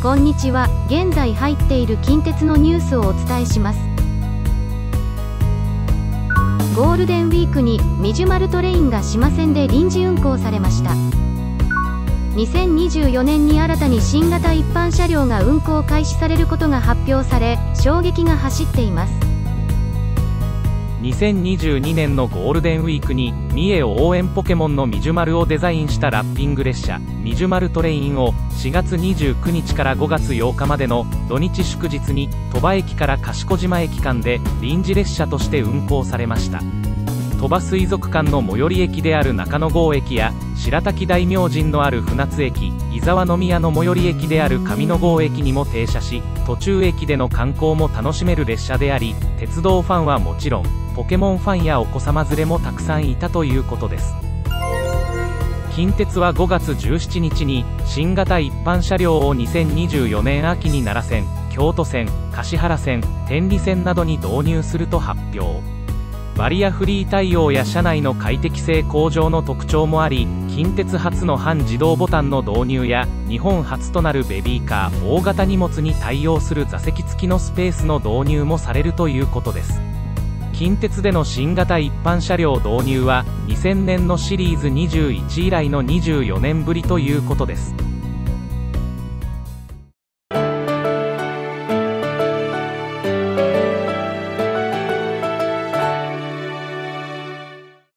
こんにちは。現在入っている近鉄のニュースをお伝えします。ゴールデンウィークにミジュマルトレインが島線で臨時運行されました。2024年に新たに新型一般車両が運行開始されることが発表され衝撃が走っています。2022年のゴールデンウィークに三重応援ポケモンのみじゅまるをデザインしたラッピング列車。みじゅまるトレインを4月29日から5月8日までの土日祝日に鳥羽駅から賢島駅間で臨時列車として運行されました。鳥羽水族館の最寄り駅である中野郷駅や白滝大明神のある船津駅伊沢宮の最寄り駅である上野郷駅にも停車し途中駅での観光も楽しめる列車であり鉄道ファンはもちろんポケモンファンやお子様連れもたくさんいたということです。近鉄は5月17日に新型一般車両を2024年秋に奈良線京都線橿原線天理線などに導入すると発表。バリアフリー対応や車内の快適性向上の特徴もあり近鉄初の半自動ボタンの導入や日本初となるベビーカー大型荷物に対応する座席付きのスペースの導入もされるということです。近鉄での新型一般車両導入は2000年のシリーズ21以来の24年ぶりということです。